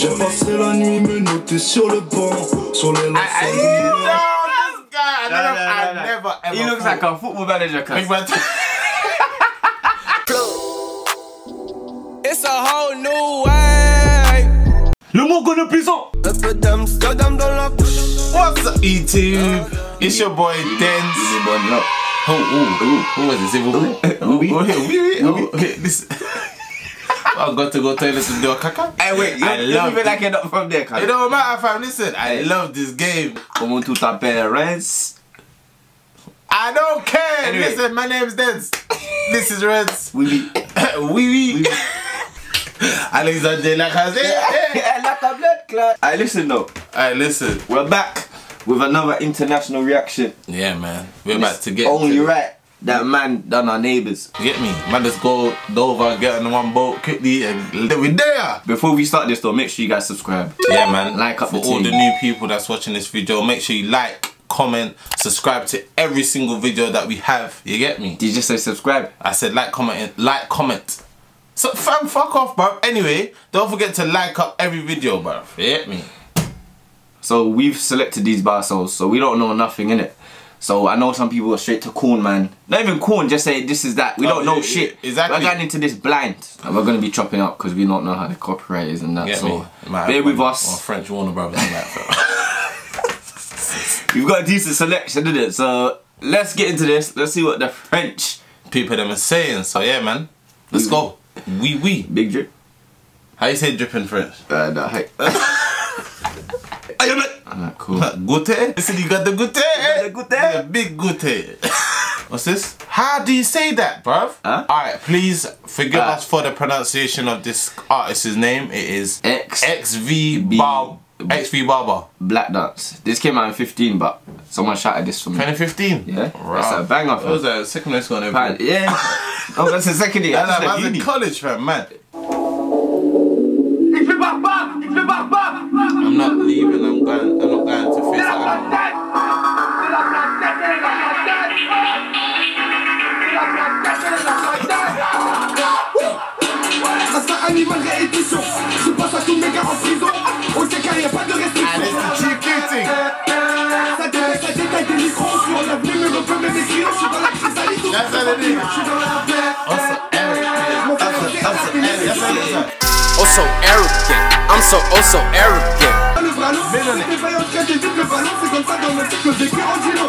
J'ai passé la nuit me noter sur le banc, sur les I, I, lancers. no, this guy, I No, never, no, no, I no. never ever. He looks like a football manager, Big cuz. man. It's a whole new way. Le Mongo de puissant. Un peu d'Amsterdam dans la bouche. What's up, YouTube? It's your boy Denz. Oh, oh, oh, who was it? S'il vous plaît. Oh, Oui. oh, oui, oui, oh, okay, this. I got to go toilet to do a caca. Hey, wait, you I don't love even it. like it up from there, It cuz. don't matter, fam. Listen, I love this game. Comment tout t'appelles, Renz? I don't care. Anyway. Listen, my name's Denz. This is Renz. Oui, oui. oui, oui. Alexander Lacazette. like a blood clot. Hey, listen though. Alright, listen. We're back with another international reaction. Yeah, man. We're about to get Only to- right that man done our neighbours. You get me? Man, let's go Dover, get on one boat quickly, and we're there. Before we start this though, make sure you guys subscribe. Yeah, man. Like up for the all the new people that's watching this video. Make sure you like, comment, subscribe to every single video that we have. You get me? Did you just say subscribe? I said like, comment, like, comment. So fam, fuck off, bro. Anyway, don't forget to like up every video, bro. You get me? So we've selected these bar souls, so we don't know nothing in it. So I know some people are straight to corn, man. Not even corn, just say this is that. We Oh, don't know yeah, shit. yeah, exactly. We're going into this blind. And we're gonna be chopping up because we don't know how the copyright is and that. Get so? Bear with us. one French Warner Brothers and that. We've got a decent selection, in it? So let's get into this. Let's see what the French People them are saying. So yeah, man. Let's go. Oui, oui. big drip. How you say drip in French? Uh, no, hey. Alright, cool. Goûter? Listen, you got the goûter? eh? the goûter? The big goûter. What's this? How do you say that, bruv? Huh? Alright, please forgive Uh, us for the pronunciation of this artist's name. It is X XV B- Bar XV Barber. Black Dance. This came out in 15, but someone shouted this for me. 2015. Yeah, Right. that's a banger, What was fam. that? Secondary school and Pan- Yeah. oh, that's the second year. Yeah, That's like, I the was in uni. college, fam, man. I'm not leaving. I'm going. I'm not going to face. Ça sera animal réédition Je passe à tous mes gars en prison pas de restriction on a écrits Je suis dans la chrysalide au That's what it is. That's what it is. Oh so arrogant. I'm so oh so arrogant. Le ballon, c'est des vaillants très vite le ballon C'est comme ça dans le cycle vécu en dino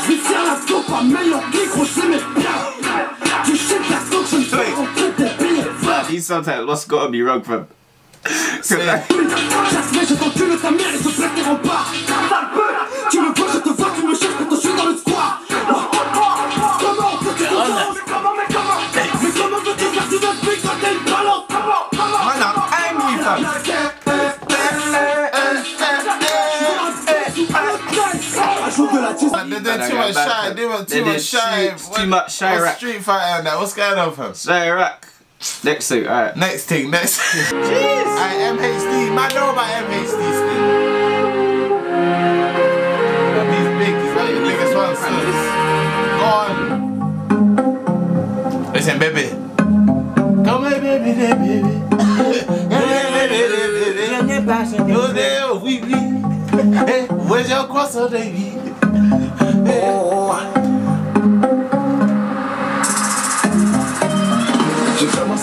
Je vais tirer la taupe à meilleur micro C'est mes biens Tu sais que la taupe je ne fais en tout des billets These sometimes what's gotta be wrong, fam. Jasmine, je t'encule ta mère were They too much shy. street- too much shy rap. Street fighter and that. What's going on, fam? Iraq. Next suit, alright. Next thing, next. Jeez. I MHD. Man, know about MHD still. Fam, He's big. He's one of the biggest ones. Still. Go on. Listen, baby. Come here, baby, baby, baby. Yo, there, oui, oui. Hey, where's your croissant, oh, baby? J'ai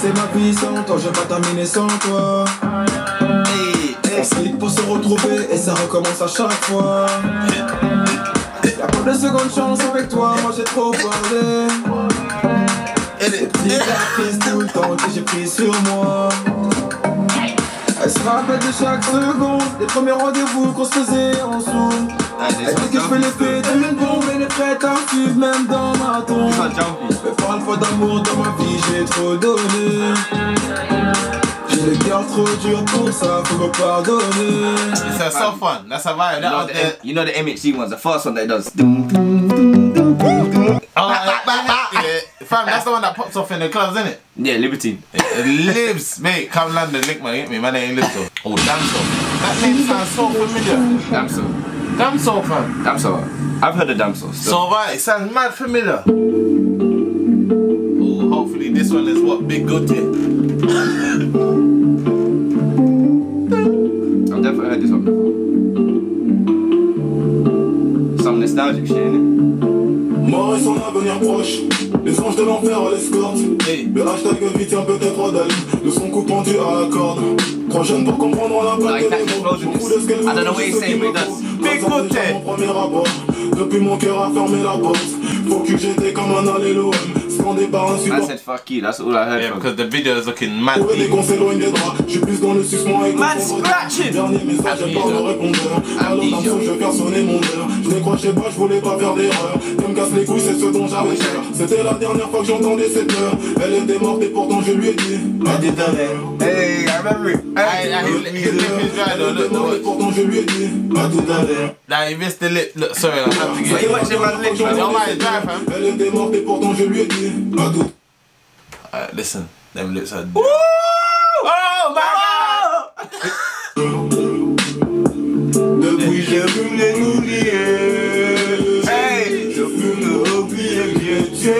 commencé ma vie sans toi, je vais pas terminer sans toi. On se pour se retrouver et ça recommence à chaque fois. Y'a pas de seconde chance avec toi, moi j'ai trop parlé Ces petites actrices tout le temps que j'ai pris sur moi. Elle se rappelle de chaque seconde, des premiers rendez-vous qu'on se faisait en sous Elle dit que je fais l'effet d'une est à suivre même dans ma tombe mais parle pas d'amour dans ma vie, j'ai trop donné. J'ai le cœur trop dur pour ça, faut me pardonner. It's a soft one. That's a vibe. You know, the. M- you know the MHD ones, the first one that does. Fam, that's the one that pops off in the clubs, isn't it? Yeah, Libertine. It lives, mate. Come London, link man, get me. Man ain't live though. Oh, Damso. That name sounds so familiar. Damso. Damn so, fam. Damso. I've heard the damsel. Still. So right, it sounds mad familiar. Ooh, hopefully this one is what Big Good. I've definitely heard this one before. Some nostalgic shit, innit? Mort et son avenir proche, les anges de l'enfer l'escortent. Hey. Le hashtag vitient peut-être d'aller de son coup à la corde. Trop jeune pour comprendre l'impact like de I don't know what he's saying, but he. Big Good depuis mon cœur a fermé la porte. Faut que j'étais comme un alléluia. Scandé par un I support. said fuck you, that's all I heard Yeah, because the video is looking mad Trouver des deep. qu'on s'éloigne des draps. Je suis plus dans le sucement et Man confondre- scratching. Dernier message, j'ai pas de répondeur. Alors je vais faire sonner mon heure. Je décrochais pas, je voulais pas faire d'erreur. Tu me casses les couilles, c'est ce dont j'avais peur. C'était la dernière fois que j'entendais cette heure. Elle était morte et pourtant je lui ai dit. À l'heure. Hey, I remember it. Aye, his, his lip is dry though. Elle Look, était morte et look. pourtant je lui ai dit. À tout à l'heure. Nah, he missed the lip. Look, sorry, I have to get you watch him man's lips, man. Your man is dry, fam. Elle était morte et pourtant je lui ai dit. À tout Alright, listen. Them lips are. Oh my Depuis j'ai vu les oublier. Hey. Je fume le oublier qui Dieu.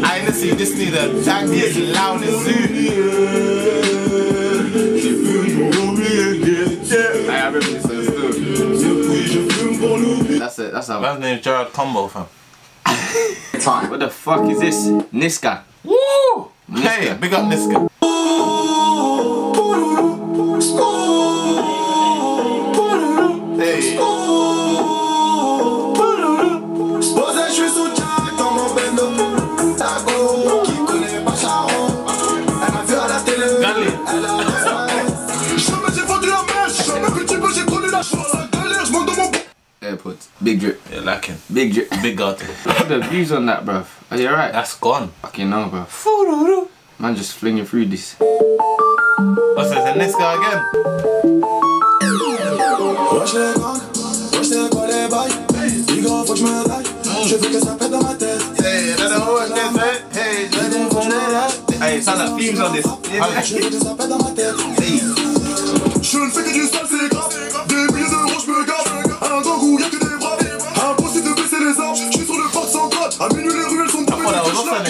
god! Listen, you need a tag this loud and zoo. It, that's how. Man's name is Gerard Combo, fam. What the fuck is this? Niska. Woo! Niska. Hey, big up Niska. Drip. Yeah, lacking. Big drip. Big god. Look at the views on that, bruv. Are you alright? That's gone. Fucking no, bruv. Man, just flinging through this. What's this? And Niska again? Wesh les gangs, wesh c'est quoi les bails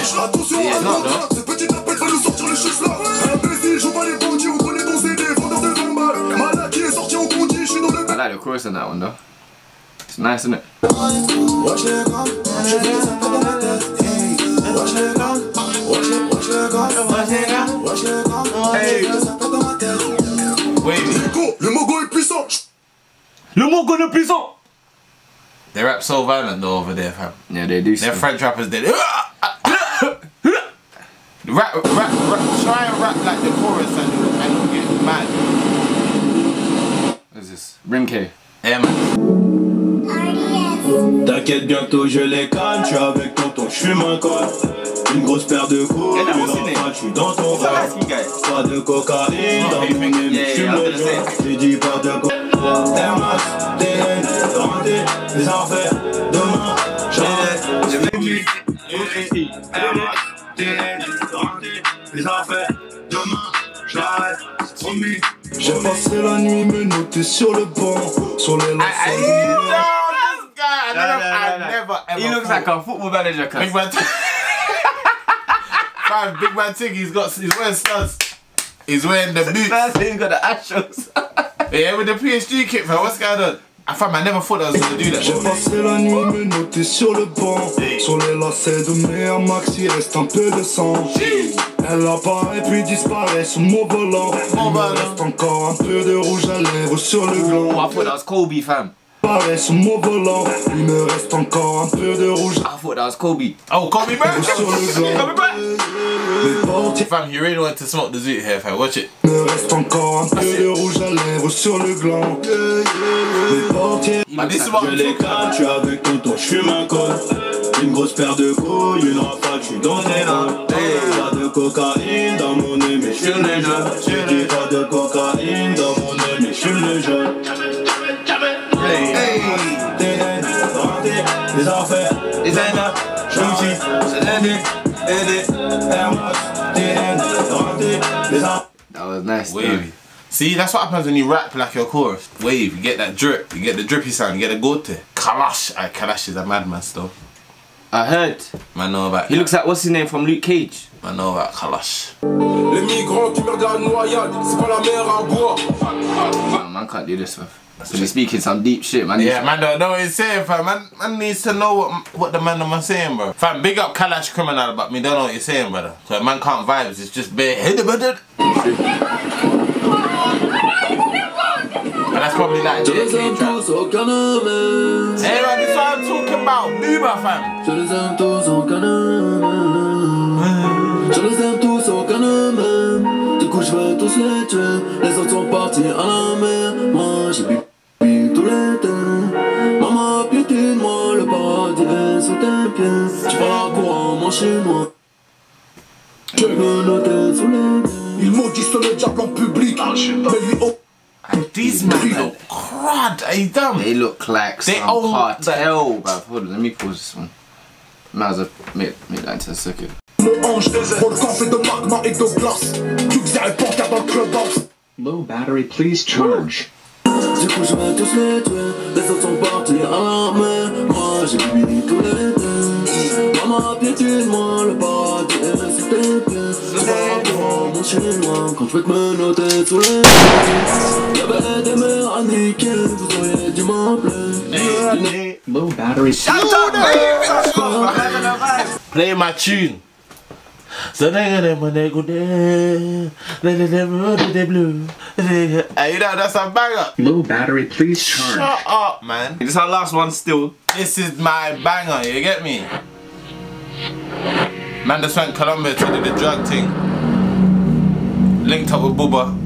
Attention Yeah, à non, toi non. Cette petite tapette va nous sortir les chutes là Imbécile joue pas les bandits On connaît ton CD Vendeur de 20 balles Malak qui est sorti en conti Je suis dans le I like the chorus on that one though. It's nice, isn't it? Ma tête Wavy. Go, le mogo est puissant Le mot gonna puissant! They rap so violent though over there, fam. Yeah, they do. Their still. French rappers did. Rap, rap, rap, try and rap like the chorus and you'll, and you'll get mad. What is this? Rimk. Yeah, man. T'inquiète, bientôt je les calme. Tu es avec tonton, je fume un col. Une grosse paire de couilles, je suis dans ton rêve. Pas de cocaïne dans mon nez, I le. J'ai dit pas de co- J'ai passé la nuit menotté sur le banc, sur les I, I, lacets. no, this guy, I No, never, no, no, I no. never ever. He looks like a football manager, cuz. Big man. Fam, Big man Tig, he's got, he's wearing studs. He's wearing the boots. That's he's got the Astros. Yeah, with the PSG kit, fam. What's going on? I fam, I never thought I was gonna do that. J'ai passé la nuit menotté sur le banc Sur les lacets de mes Air Max il reste un peu de sang Elle apparaît puis disparaît sous mon volant Il me volant. reste encore un peu de rouge à lèvres sur le oh, gland I thought that was Kobe, fam. Apparaît sous mon volant Il me reste encore un peu de rouge I thought that was Kobe. Oh, Kobe Bryant? sur le gland Kobe Fam, you really want to smoke the zoot here, fam. Watch it. Il me reste encore un peu de rouge à lèvres sur le gland is like what Je les calme, tu avec tonton, je fume un col Une grosse paire de couilles, une rafale, je suis dans Pas de cocaïne dans mon nez, mais je le jaune J'ai dit pas de cocaïne dans mon nez, mais je fume le jaune TN, renté, les affaires, Designer. Gucci, Chanel, aidé, Air Max, TN, renté, les affaires That was nice. Wavy. See, that's what happens when you rap like your chorus. Wave, you get that drip, you get the drippy sound, you get the gote. Kalash. Kalash is a madman still. I heard. Man know about He looks like what's his name from Luke Cage. I know about Kalash. Les migrants qui meurent de la noyade, c'est pas la mer à boire. Man, man can't do this, man. So you're speaking some deep shit, man. Yeah, man don't know what he's saying, fam. Man, man needs to know what what the man am saying, bro. Fam, big up Kalash Criminal, but me don't know what you're saying, brother. So man can't vibes, it's just bare head but that's probably like Je les aime tous, aucun ne m'aime. Hey man, this is what I'm talking about. Booba fam. Les aime tous, aucun ne m'aime. Du coup, je vais tous les tuer. Les autres sont partis à la mer. Moi, j'ai bu tout l'été. Maman, piétine-moi, le paradis est sous tes pieds. Tu parles couramment chez moi. Je me noter sous les Ils maudissent le diable en public. Mais lui, oh, These men look crud. Are you dumb? They look like They some cartel, bruv. Hold on, let me pause this one. Might as well make, make that into a second. Mon ange. Volcan fait de magma et de glace. Panthère dans le clubhouse. Low battery, please charge. Du coup, je vais tous les tuer. Les autres sont partis à la mer. Moi, j'ai l'été. Maman, piétine-moi, le pieds. Je. Quand vais te me noter sous les pieds. Y'avait des mères à niquer. Vous auriez dû m'appeler. Low battery. Play my tune. So nigga them when they go there, they they they roll the blue. Hey, you know that's a banger. Low battery, please charge. Shut up, man. This is our last one still. This is my banger. You get me? Man just went Colombia to do the drug thing. Linked up with Booba.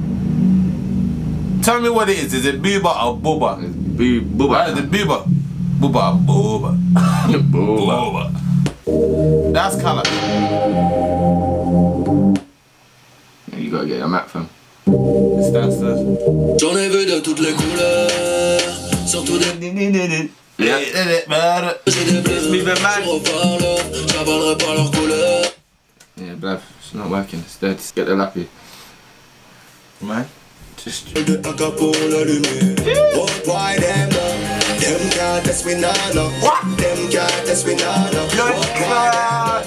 Tell me what it is. Is it Booba or Booba? Boo, Right, is booba. it Booba? Booba, Booba. Booba. Booba. That's color. You gotta get your map fam. It's that's the. J'en ai vu de toutes les couleurs. Surtout des Yeah. j'ai des bleus. me the man. Je reparle, j'avalerai pas leurs couleurs. Yeah, bruv. It's not working. It's dead. Get the lappy. Man. Just. De AK pour l'allumer. What why them? Them can't test me now, no. Them can't test me now, no.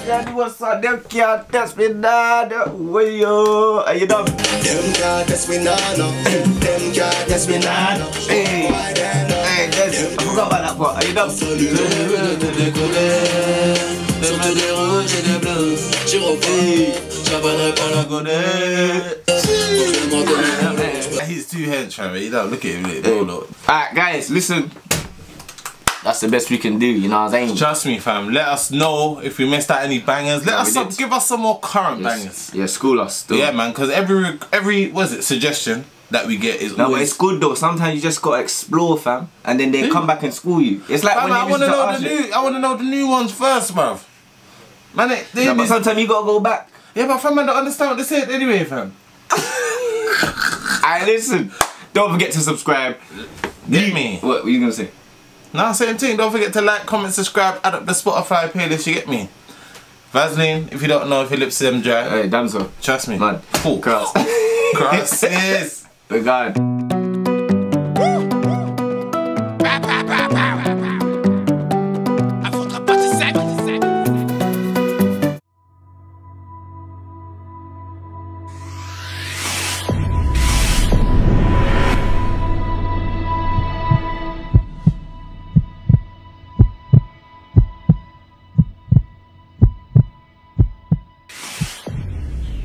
That was on them can't test me now. Way yo. Are you done? Them can't test me now, no. Them can't test me now, no. Hey. Them? Hey, I forgot about that part. Are you done? Salut, je veux de tes couleurs. Surtout des rouges et des bleus. J'y repars, j'avalerai pas leurs couleurs. Faut que je m'en He's too hench, fam. You don't look at him. Bro, look. Alright, guys, listen. That's the best we can do, you know what I'm saying? Trust me, fam. Let us know if we missed out any bangers. Let Yeah, us some, give us some more current bangers. Yeah, school us. Still. Yeah, man. Because every every was it suggestion that we get is No, but always. it's good though. Sometimes you just gotta explore, fam, and then they come back and school you. It's like Fam, when I want to know the new. I want to know the new ones first, bruv. Man, they, they, No, but sometimes you gotta go back. yeah, but fam, I don't understand what they said anyway, fam. I listen. Don't forget to subscribe. Get me. What were you gonna say? Nah, same thing. Don't forget to like, comment, subscribe, add up the Spotify playlist. You get me. Vaseline, if you don't know if your lips them dry, Hey, Danzo. trust me. Man. Cool. Cross. Cross. yes. The God.